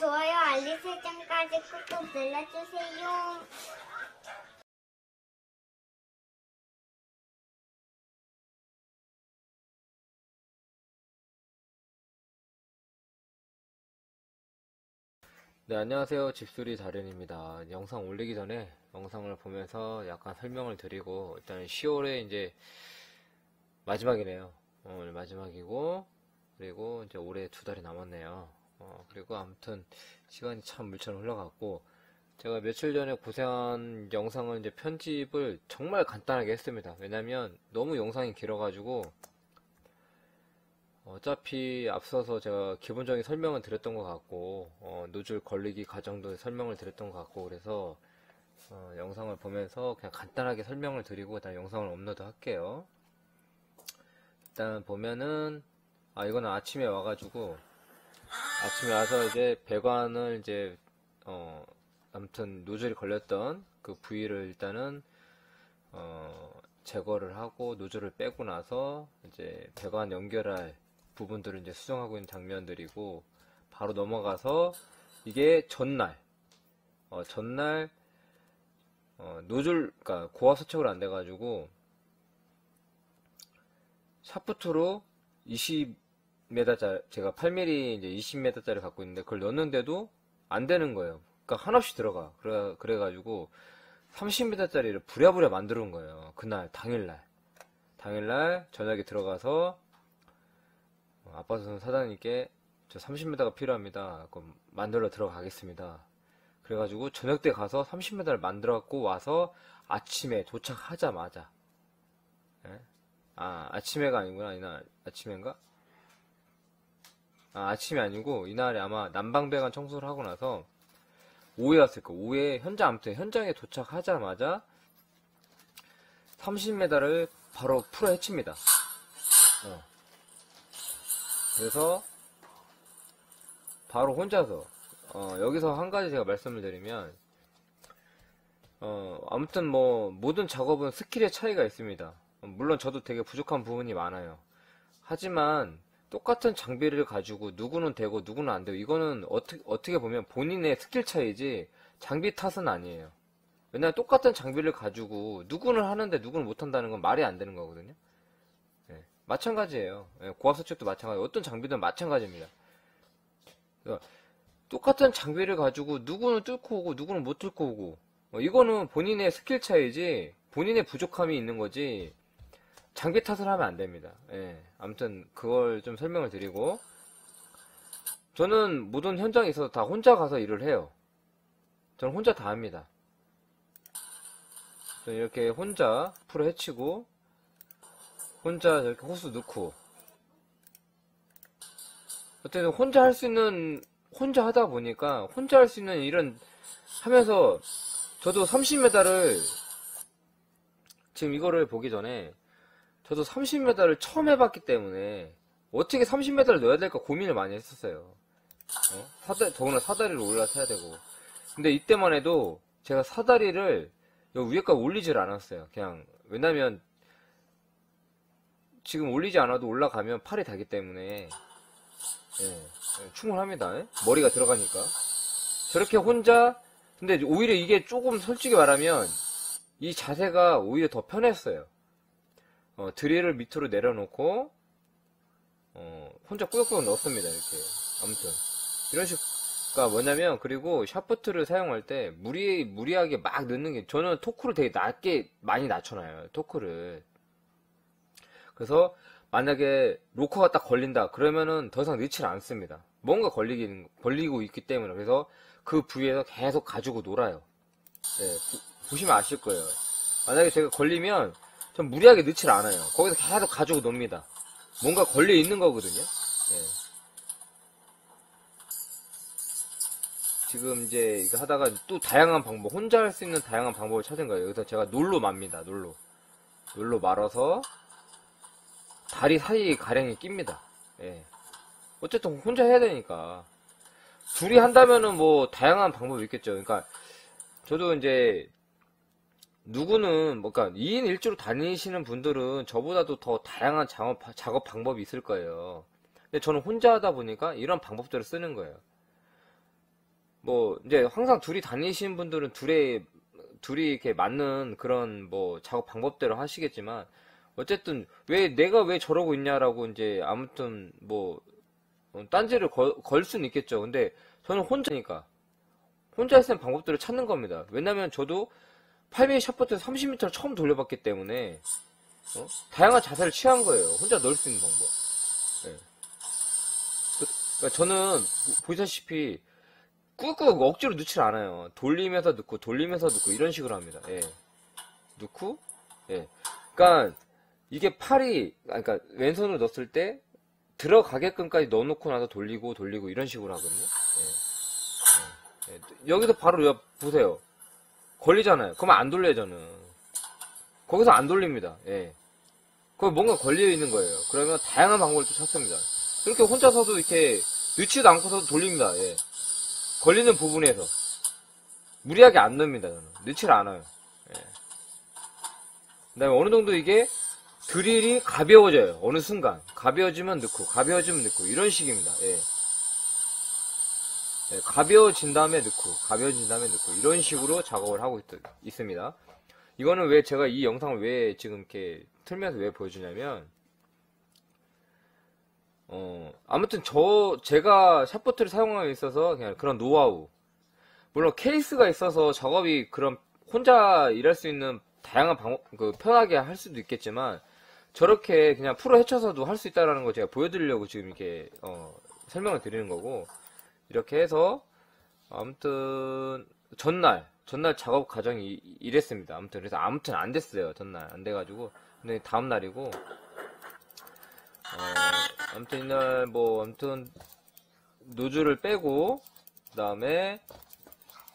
좋아요, 알림 설정까지 꾹꾹 눌러주세요. 네, 안녕하세요. 집수리 다련입니다. 영상 올리기 전에 영상을 보면서 약간 설명을 드리고, 일단 10월에 이제 마지막이네요. 어, 오늘 마지막이고, 그리고 이제 올해 두 달이 남았네요. 어, 그리고 아무튼 시간이 참 물처럼 흘러갔고, 제가 며칠 전에 고생한 영상을 이제 편집을 정말 간단하게 했습니다. 왜냐면 너무 영상이 길어가지고, 어차피 앞서서 제가 기본적인 설명을 드렸던 것 같고 어, 노즐 걸리기 과정도 설명을 드렸던 것 같고 그래서 어, 영상을 보면서 그냥 간단하게 설명을 드리고 일단 영상을 업로드 할게요 일단 보면은 아 이거는 아침에 와가지고 아침에 와서 이제 배관을 이제 어 아무튼 노즐이 걸렸던 그 부위를 일단은 어 제거를 하고 노즐을 빼고 나서 이제 배관 연결할 부분들을 이제 수정하고 있는 장면들이고 바로 넘어가서 이게 전날 어, 전날 어, 노즐 그러니까 고압 세척을 안 돼가지고 샤프트로 20m짜리 제가 8mm 이제 20m짜리 갖고 있는데 그걸 넣는데도 안 되는 거예요. 그러니까 한없이 들어가. 그래 그래가지고 30m짜리를 부랴부랴 만들어 온 거예요. 그날 당일날 당일날 저녁에 들어가서 어, 아빠 선 사장님께 저 30m가 필요합니다. 그럼 만들어 들어가겠습니다. 그래가지고 저녁 때 가서 30m를 만들어 갖고 와서 아침에 도착하자마자 예? 아 아침에가 아니구나 이날 아침인가? 아 아침이 아니고 이날에 아마 난방배관 청소를 하고 나서 오후에 왔을 거 오후에 현장 아무튼 현장에 도착하자마자 30m를 바로 풀어 헤칩니다. 어. 그래서 바로 혼자서 어, 여기서 한 가지 제가 말씀을 드리면 어, 아무튼 뭐 모든 작업은 스킬의 차이가 있습니다. 물론 저도 되게 부족한 부분이 많아요. 하지만 똑같은 장비를 가지고 누구는 되고 누구는 안 되고 이거는 어떻게 어떻게 보면 본인의 스킬 차이지 장비 탓은 아니에요. 왜냐면 똑같은 장비를 가지고 누구는 하는데 누구는 못 한다는 건 말이 안 되는 거거든요. 예, 마찬가지예요. 예, 고압 세척도 마찬가지. 어떤 장비든 마찬가지입니다. 똑같은 장비를 가지고 누구는 뚫고 오고 누구는 못 뚫고 오고 어, 이거는 본인의 스킬 차이지 본인의 부족함이 있는 거지 장비 탓을 하면 안 됩니다. 예, 아무튼 그걸 좀 설명을 드리고 저는 모든 현장에 있어서 다 혼자 가서 일을 해요. 저는 혼자 다 합니다. 저는 이렇게 혼자 풀어 헤치고 혼자 이렇게 호스 넣고 어쨌든 혼자 할 수 있는 혼자 하다 보니까 혼자 할 수 있는 일은 하면서 저도 30m를 지금 이거를 보기 전에 저도 30m를 처음 해봤기 때문에 어떻게 30m를 넣어야 될까 고민을 많이 했었어요. 어? 사다, 더구나 사다리를 올라타야 되고. 근데 이때만 해도 제가 사다리를 위에까지 올리질 않았어요. 그냥 왜냐면 지금 올리지 않아도 올라가면 팔이 닿기 때문에 예, 예, 충분합니다. 예? 머리가 들어가니까 저렇게 혼자 근데 오히려 이게 조금 솔직히 말하면 이 자세가 오히려 더 편했어요. 어, 드릴을 밑으로 내려놓고 어, 혼자 꾸역꾸역 넣습니다. 이렇게 아무튼 이런 식가 뭐냐면 그리고 샤프트를 사용할 때 무리 무리하게 막 넣는 게 저는 토크를 되게 낮게 많이 낮춰놔요. 토크를 그래서 만약에 로커가 딱 걸린다 그러면은 더 이상 넣질 않습니다. 뭔가 걸리긴 걸리고 있기 때문에 그래서 그 부위에서 계속 가지고 놀아요. 네, 부, 보시면 아실 거예요. 만약에 제가 걸리면 전 무리하게 넣질 않아요. 거기서 계속 가지고 놉니다. 뭔가 걸려 있는 거거든요. 네. 지금 이제 이거 하다가 또 다양한 방법, 혼자 할 수 있는 다양한 방법을 찾은 거예요. 그래서 제가 놀로 맙니다. 놀로. 놀로 말아서 다리 사이에 가량이 낍니다. 예. 어쨌든 혼자 해야 되니까. 둘이 한다면은 뭐 다양한 방법이 있겠죠. 그러니까 저도 이제 누구는 뭐 그러니까 2인 1조로 다니시는 분들은 저보다도 더 다양한 작업, 작업 방법이 있을 거예요. 근데 저는 혼자 하다 보니까 이런 방법들을 쓰는 거예요. 뭐 이제 항상 둘이 다니시는 분들은 둘의 둘이 이렇게 맞는 그런 뭐 작업 방법대로 하시겠지만 어쨌든 왜 내가 왜 저러고 있냐라고 이제 아무튼 뭐 어, 딴지를 걸, 걸 수는 있겠죠. 근데 저는 혼자니까 혼자 쓰는 방법들을 찾는 겁니다. 왜냐면 저도 8mm 샷버튼 30m를 처음 돌려봤기 때문에 어? 다양한 자세를 취한 거예요. 혼자 넣을 수 있는 방법. 예. 그- 그러니까 저는 보- 보시다시피 꾹꾹 억지로 넣질 않아요. 돌리면서 넣고 돌리면서 넣고 이런 식으로 합니다. 예. 넣고 예. 그러니까 이게 팔이 그러니까 왼손으로 넣었을 때 들어가게끔까지 넣어놓고 나서 돌리고 돌리고 이런 식으로 하거든요. 예. 예. 예. 여기서 바로 옆 보세요. 걸리잖아요. 그러면 안 돌려요 저는. 거기서 안 돌립니다. 예. 거기 뭔가 걸려 있는 거예요. 그러면 다양한 방법을 또 찾습니다. 그렇게 혼자서도 이렇게 넣지도 않고서도 돌립니다. 예. 걸리는 부분에서 무리하게 안 넣습니다. 저는 넣질 않아요. 예. 그 다음에 어느 정도 이게 드릴이 가벼워져요. 어느 순간 가벼워지면 넣고 가벼워지면 넣고 이런 식입니다. 예. 예, 가벼워진 다음에 넣고 가벼워진 다음에 넣고 이런 식으로 작업을 하고 있, 습니다. 이거는 왜 제가 이 영상을 왜 지금 이렇게 틀면서 왜 보여주냐면 어 아무튼 저 제가 샷보트를 사용하고 있어서 그냥 그런 노하우. 물론 케이스가 있어서 작업이 그런 혼자 일할 수 있는 다양한 방법 그 편하게 할 수도 있겠지만 저렇게 그냥 프로 헤쳐서도 할 수 있다라는 거 제가 보여드리려고 지금 이렇게 어, 설명을 드리는 거고 이렇게 해서 아무튼 전날 전날 작업 과정이 이- 이랬습니다. 아무튼 그래서 아무튼 안 됐어요. 전날 안 돼가지고 근데 다음 날이고 어, 아무튼 이날 뭐 아무튼 노즐을 빼고 그 다음에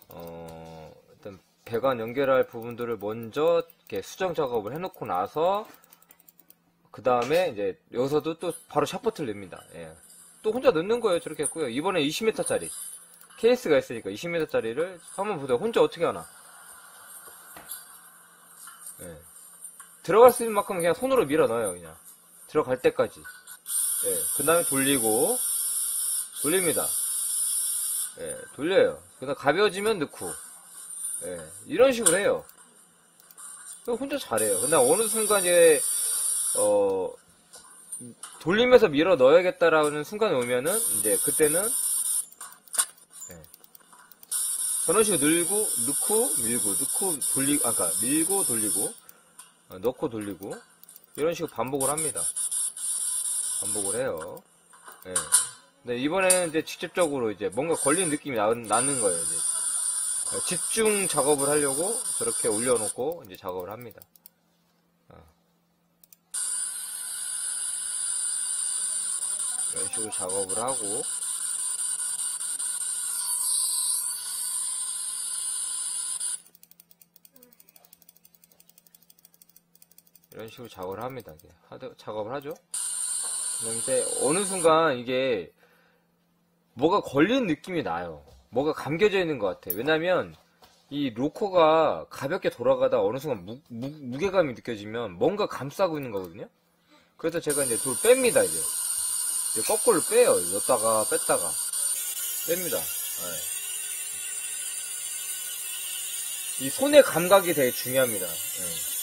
어 일단 배관 연결할 부분들을 먼저 이렇게 수정 작업을 해놓고 나서 그 다음에 이제 여기서도 또 바로 샷버트를 냅니다. 예. 또 혼자 넣는 거예요. 저렇게 했고요. 이번에 20m짜리 케이스가 있으니까 20m짜리를 한번 보세요. 혼자 어떻게 하나? 예. 들어갈 수 있는 만큼 그냥 손으로 밀어 넣어요. 그냥 들어갈 때까지. 예. 그 다음에 돌리고 돌립니다. 예. 돌려요. 그다음 가벼워지면 넣고 예. 이런 식으로 해요. 혼자 잘해요. 근데 어느 순간 이제 어, 돌리면서 밀어 넣어야겠다라는 순간이 오면은, 이제, 그때는, 예. 저런 식으로 늘고, 넣고, 밀고, 넣고, 돌리고, 아까, 밀고, 돌리고, 어, 넣고, 돌리고, 이런 식으로 반복을 합니다. 반복을 해요. 예. 근데 이번에는 이제 직접적으로 이제 뭔가 걸린 느낌이 나, 나는 거예요, 이제. 어, 집중 작업을 하려고 저렇게 올려놓고 이제 작업을 합니다. 이런 식으로 작업을 하고 이런 식으로 작업을 합니다. 작업을 하죠. 근데 어느 순간 이게 뭐가 걸린 느낌이 나요. 뭐가 감겨져 있는 것 같아. 왜냐면 이 로커가 가볍게 돌아가다 어느 순간 무, 무, 게감이 느껴지면 뭔가 감싸고 있는 거거든요. 그래서 제가 이제 돌 뺍니다, 이제. 거꾸로 빼요. 넣었다가 뺐다가 뺍니다. 네. 이 손의 감각이 되게 중요합니다. 네.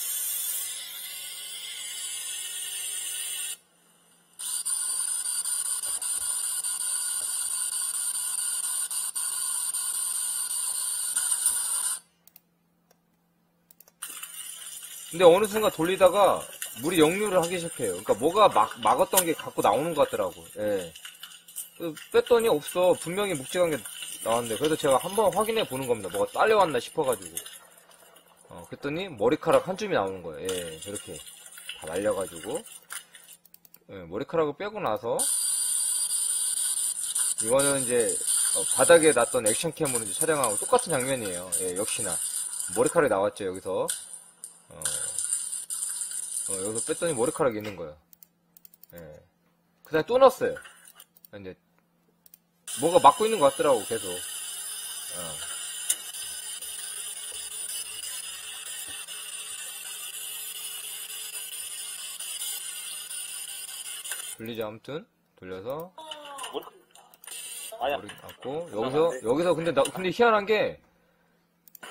근데 어느 순간 돌리다가 물이 역류를 하기 시작해요. 그러니까 뭐가 막, 막았던 게 갖고 나오는 것 같더라고. 예. 그 뺐더니 없어. 분명히 묵직한 게 나왔는데. 그래서 제가 한번 확인해 보는 겁니다. 뭐가 딸려왔나 싶어가지고. 어, 그랬더니 머리카락 한 줌이 나오는 거예요. 예, 저렇게. 다 말려가지고. 예, 머리카락을 빼고 나서. 이거는 이제, 어, 바닥에 놨던 액션캠으로 촬영하고 똑같은 장면이에요. 예, 역시나. 머리카락이 나왔죠, 여기서. 어, 어, 여기서 뺐더니 머리카락이 있는 거예요. 예. 그 다음에 또 넣었어요. 이제, 뭐가 막고 있는 것 같더라고, 계속. 어. 돌리죠, 아무튼. 돌려서. 머리 감고 여기서 여기서 근데 나 근데 희한한 게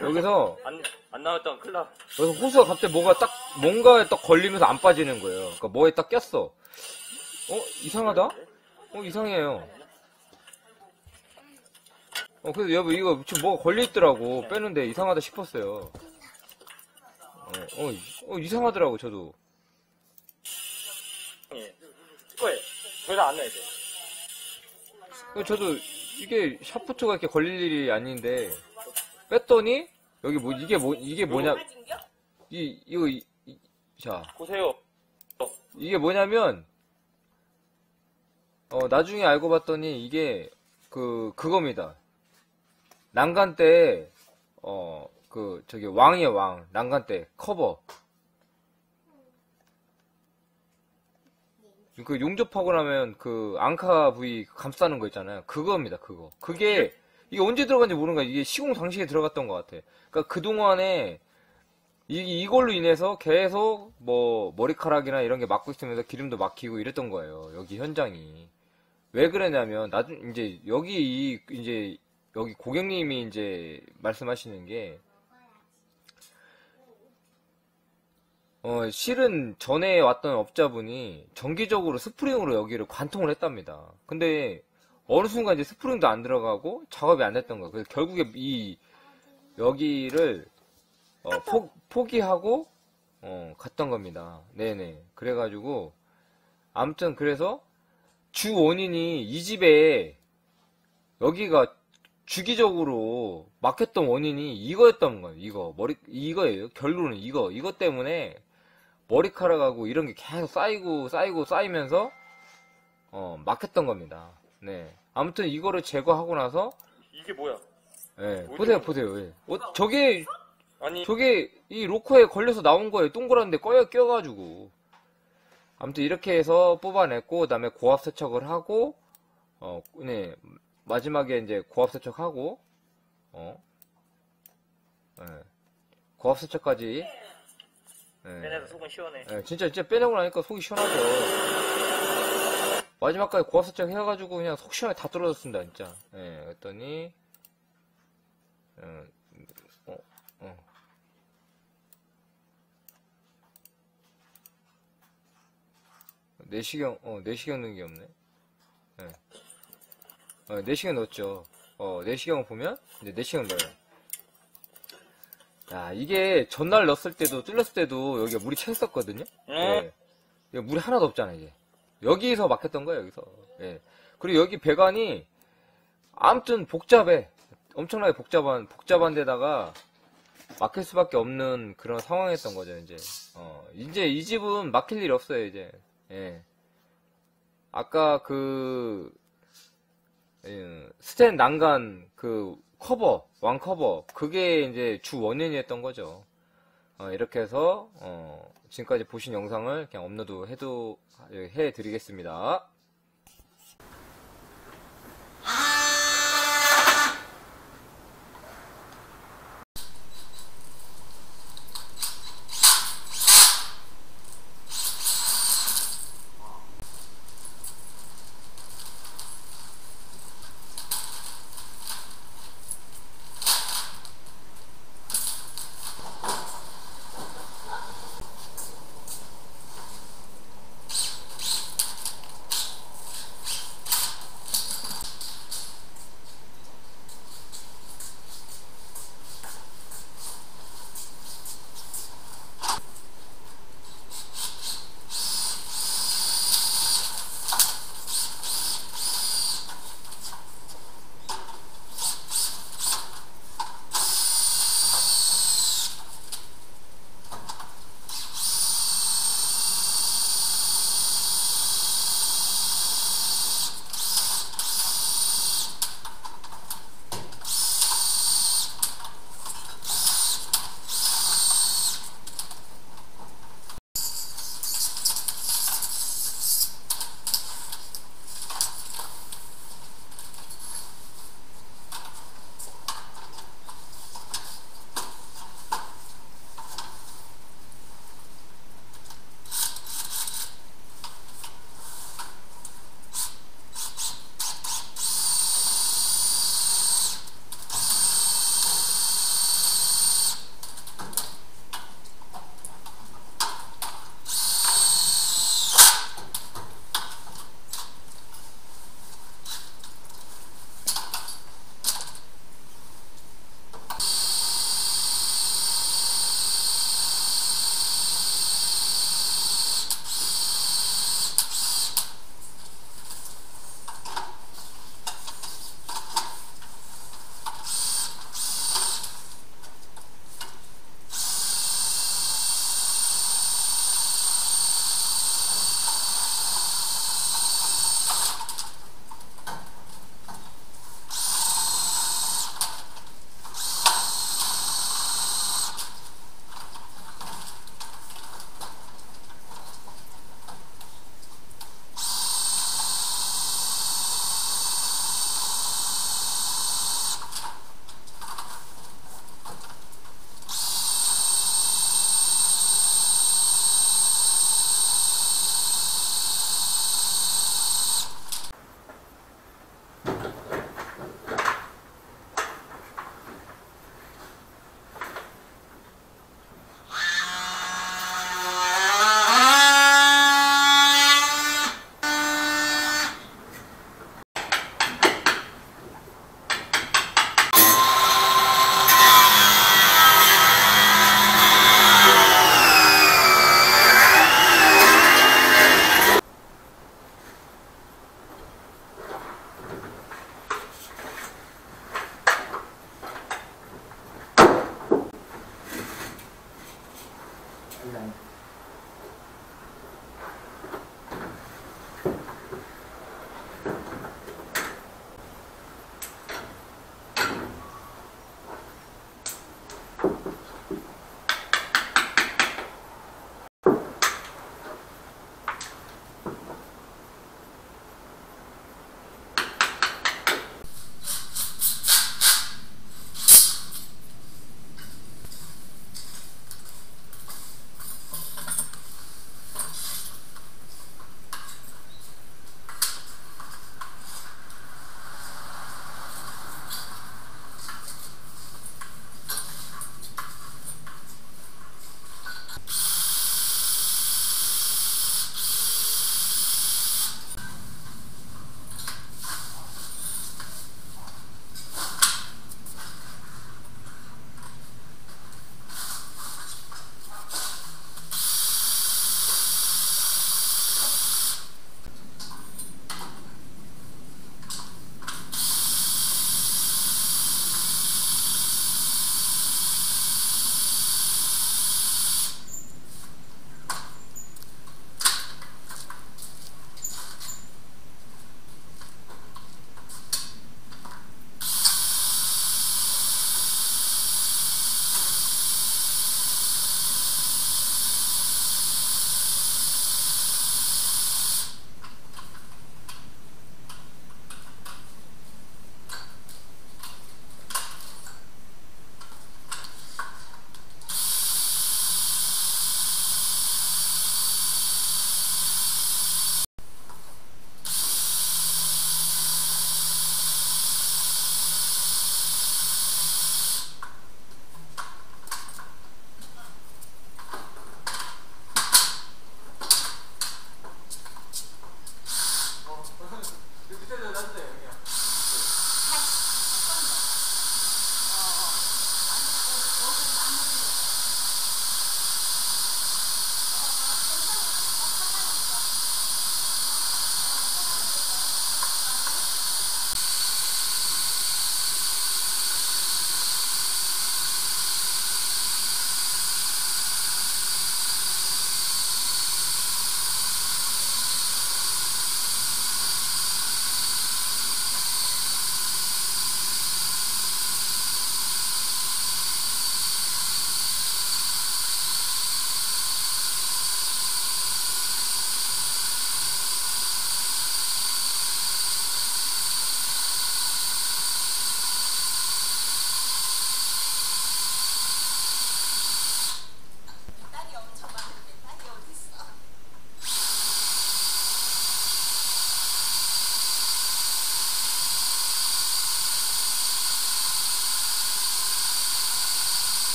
여기서 안, 안 나왔던 나. 여기서 호수가 갑자기 뭐가 딱 뭔가에 딱 걸리면서 안 빠지는 거예요. 그러니까 뭐에 딱 꼈어. 어 이상하다? 어 이상해요. 어 그래서 여보 이거 지금 뭐가 걸려 있더라고 빼는데 이상하다 싶었어요. 어, 어, 이- 어, 이상하더라고 저도. 예. 거예요. 더 이상 안 나야 돼. 어, 저도 이게 샤프트가 이렇게 걸릴 일이 아닌데 뺐더니 여기 뭐 이게 뭐 이게 뭐냐 이 이거 이, 이- 자. 보세요. 이게 뭐냐면 어 나중에 알고 봤더니 이게 그 그겁니다. 난간 때 어 그 저기 왕이에요 왕. 난간 때 커버. 그 용접하고 나면 그 앙카 부위 감싸는 거 있잖아요. 그거입니다 그거. 그게 이게 언제 들어간지 모르는 거야. 이게 시공 당시에 들어갔던 것 같아. 그러니까 그 동안에 이, 이걸로 인해서 계속 뭐 머리카락이나 이런 게 막고 있으면서 기름도 막히고 이랬던 거예요. 여기 현장이. 왜 그러냐면 나중 이제 여기 이 이제 여기 고객님이 이제 말씀하시는 게 어, 실은 전에 왔던 업자분이 정기적으로 스프링으로 여기를 관통을 했답니다. 근데 어느 순간 이제 스프링도 안 들어가고 작업이 안 됐던 거예요. 그래서 결국에 이 여기를 어, 포, 포기하고 어, 갔던 겁니다. 네네. 그래가지고 아무튼 그래서 주 원인이 이 집에 여기가 주기적으로 막혔던 원인이 이거였던 거예요. 이거 머리 이거예요. 결론은 이거 이것 때문에 머리카락하고 이런 게 계속 쌓이고 쌓이고 쌓이면서 어, 막혔던 겁니다. 네. 아무튼 이거를 제거하고 나서 이게 뭐야? 예, 보세요 보세요. 예. 어, 저게 아니, 저게 이 로커에 걸려서 나온 거예요. 동그란데 꺼여 껴가지고. 아무튼 이렇게 해서 뽑아냈고 그 다음에 고압 세척을 하고 어, 네 마지막에 이제 고압 세척하고 어, 예. 고압 세척까지. 예. 빼내서 속은 시원해. 예, 진짜 진짜 빼내고 나니까 속이 시원하죠. 마지막까지 고압 세척 해가지고 그냥 속 시원하게 다 떨어졌습니다, 진짜. 예, 그랬더니 어, 어, 어. 내시경, 어, 내시경 넣은 게 없네. 예. 어, 내시경 넣었죠. 어, 내시경 보면, 이제 내시경 넣어요. 야, 이게 전날 넣었을 때도, 뚫렸을 때도 여기가 물이 차 있었거든요? 예. 여기 물이 하나도 없잖아, 이게. 여기서 막혔던 거예요, 여기서. 예. 그리고 여기 배관이, 아무튼 복잡해. 엄청나게 복잡한, 복잡한 데다가, 막힐 수밖에 없는 그런 상황이었던 거죠, 이제. 어, 이제 이 집은 막힐 일이 없어요, 이제. 예. 아까 그, 예, 스탠 난간 그 커버, 왕 커버, 그게 이제 주 원인이었던 거죠. 어, 이렇게 해서, 어, 지금까지 보신 영상을 그냥 업로드 해도, 해 드리겠습니다.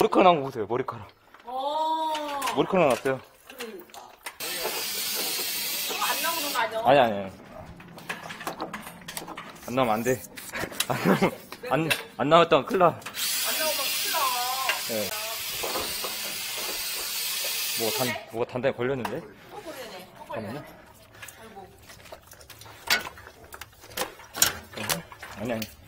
머리카락 나온 거 보세요, 머리카락. 어, 머리카락. 그러니까. 또안 나오는 거 아니야? 아니, 아니, 아니. 안 나오면 안 돼. 안 나오면, 안, 안 나왔다면 큰일 나. 안 나오면 큰일 나. 예. 뭐가 단, 뭐가 단단히 걸렸는데? 또 그러네. 또. 아이고. 아니, 아니.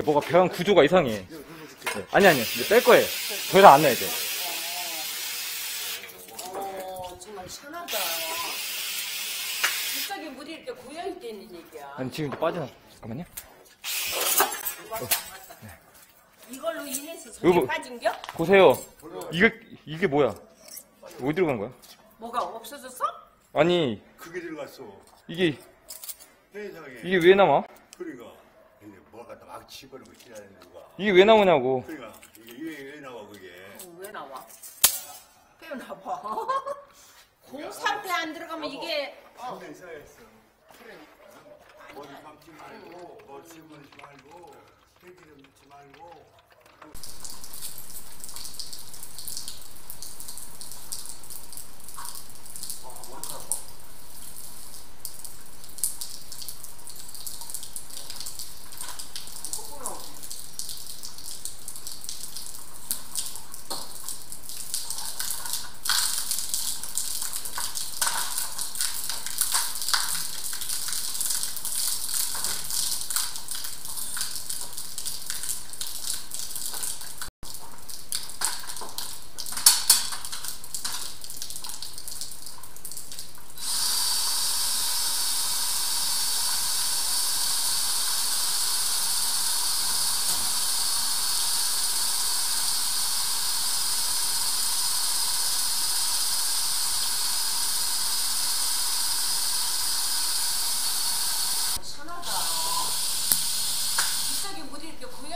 여기 뭐가 배양 구조가 이상해. 네. 아니, 아니. 이제 뺄 거예요. 더 이상 안 넣어야 돼. 어, 정말 시원하다. 비싸게 물이 이렇게 고여있대 있는 얘기야. 아니, 지금 이제 빠져나. 잠깐만요. 이걸로 인해서 여보. 속이 빠진겨? 보세요. 이게, 이게 뭐야? 어디로 간 거야? 뭐가 없어졌어? 아니, 그게 들어갔어. 이게, 세상에. 이게 왜 나와? 그러니까 이게 뭐가 막 집어넣고 지나는 거가. 이게 왜 나오냐고. 그러니까 이게 왜, 왜 나와 그게. 어, 왜 나와? 빼어나봐. 공 상태 안 들어가면 이게 어, 한대 쌓였어. 머리 감지 말고 머리 집어넣지 말고 세기를 묻지 말고.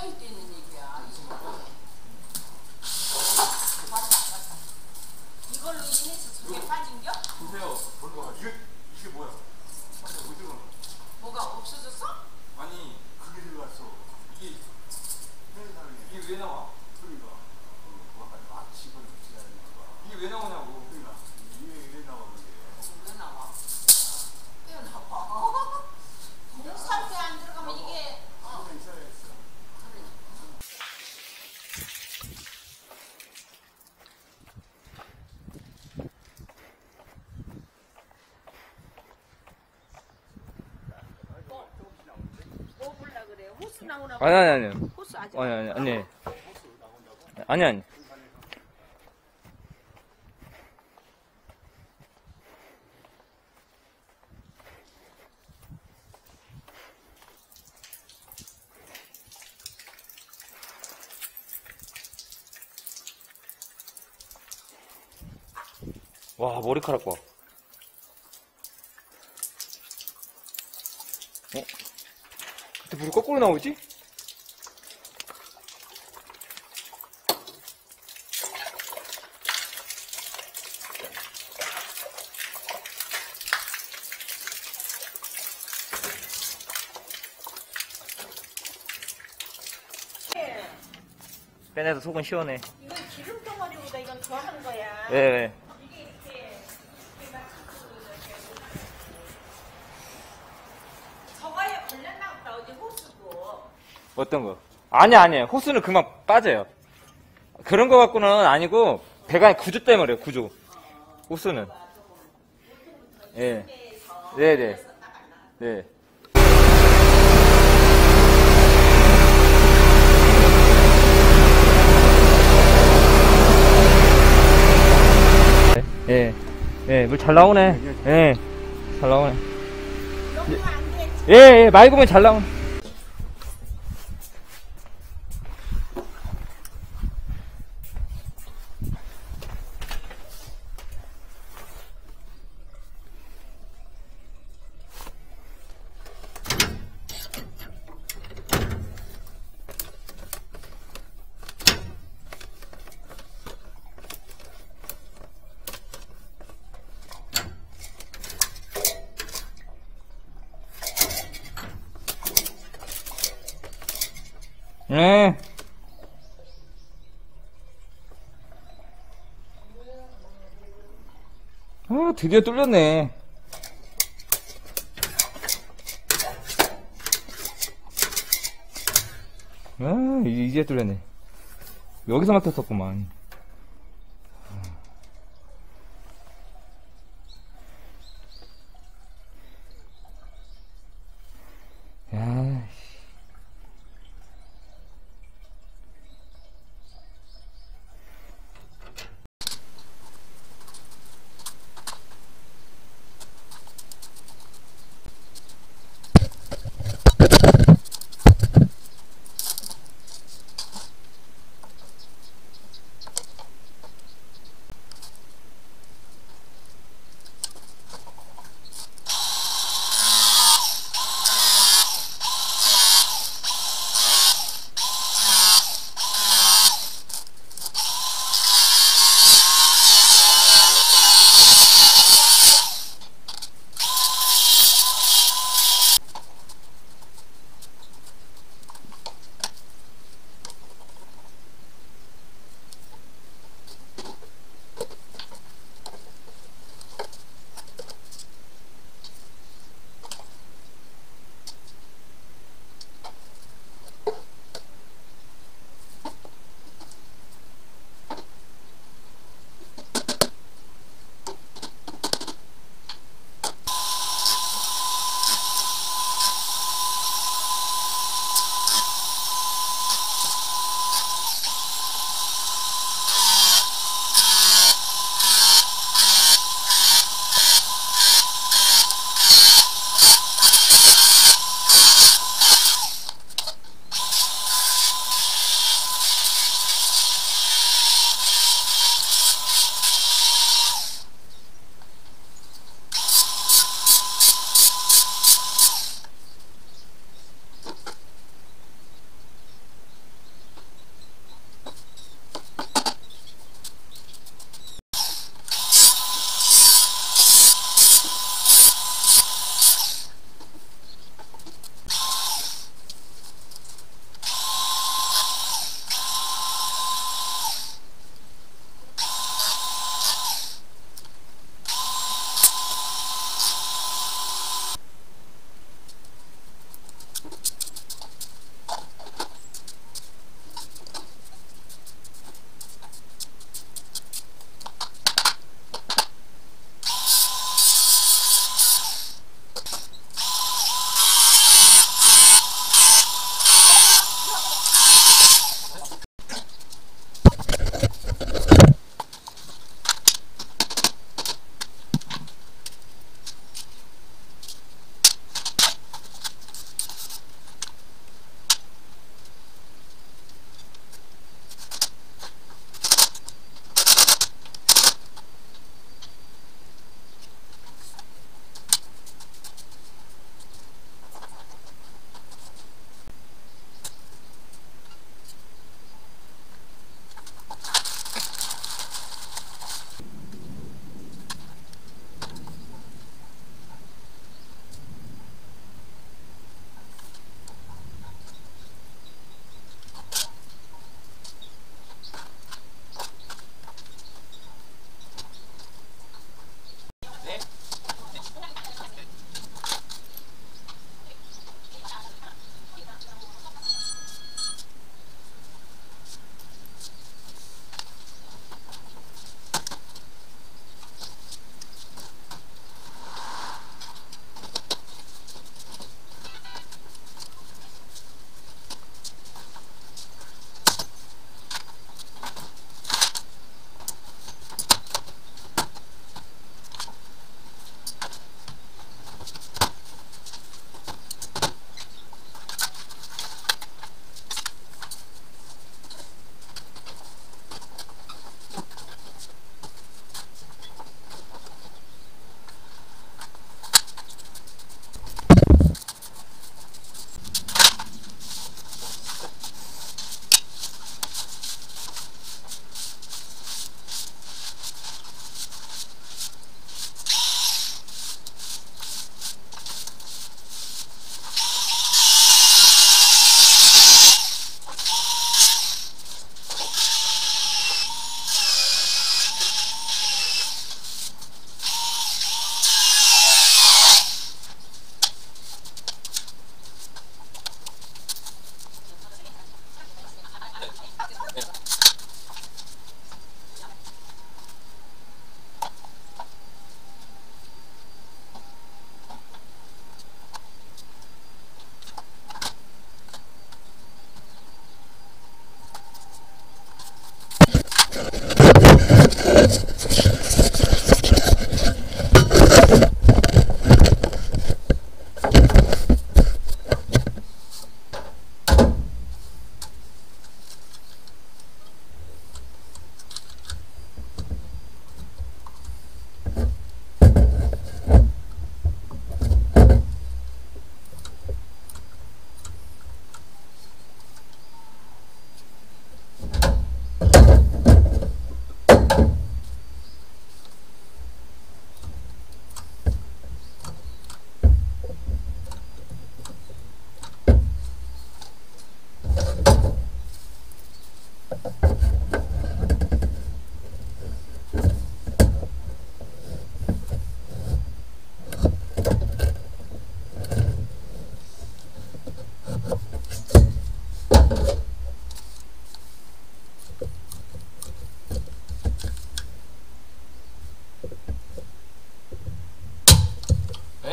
이렇게 고여있대 있는 얘기야. 맞다, 맞다. 이걸로 인해서 속에 빠진겨? 보세요. 뭐야? 이게, 이게 뭐야? 어디로 간 거야? 뭐가 없어졌어? 아니, 그게 들어갔어. 이게, 세상에. 이게 왜 나와? 그러니까 뭐가 막 집어넣고 지나는 거가. 이게 왜 나오냐고. 그러니까 이게 왜 나와 그게. 왜 나와? 빼어나봐. 공 상태 안 들어가면 이게 어, 한대 쌓였어. 뭐 볼라 그래? 호수 나오나 아니, 아니, 아니. 호수 아직 아니, 아니, 아니. 아니, 아니. 와, 머리카락 봐. 어? 그때 물이 거꾸로 나오지? 빼내서 속은 시원해. 이건 기름 덩어리보다 이건 더한 거야. 예, 예. 이게 이렇게 보다 어디 호수고. 어떤 거? 아니, 아니. 호수는 그만 빠져요. 그런 거 갖고는 아니고, 배가 구조 때문에 그래요, 구조. 호수는. 예. 네 네. 네. 예. 예, 물 잘 나오네. 예. 잘 나오네. 예, 예, 맑으면 잘 나오네. 네. 아, 드디어 뚫렸네. 아, 이제, 뚫렸네. 여기서 막혔었구만.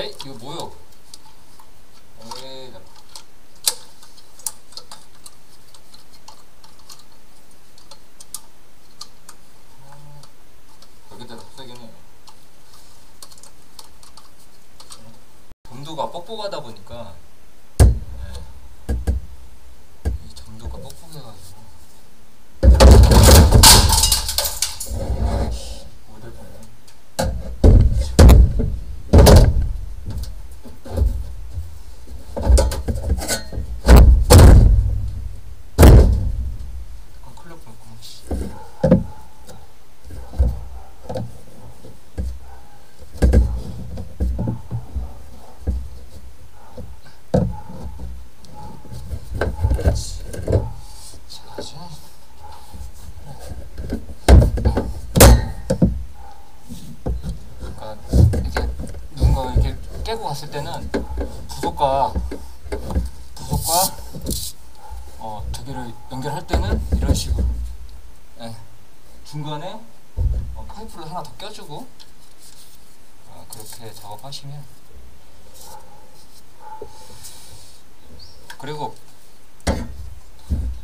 에이 이거 뭐야? 어, 두 개를 연결할 때는 이런 식으로 네. 중간에 어, 파이프를 하나 더 껴주고 어, 그렇게 작업하시면 그리고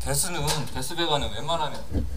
배수는 배수 배관은 웬만하면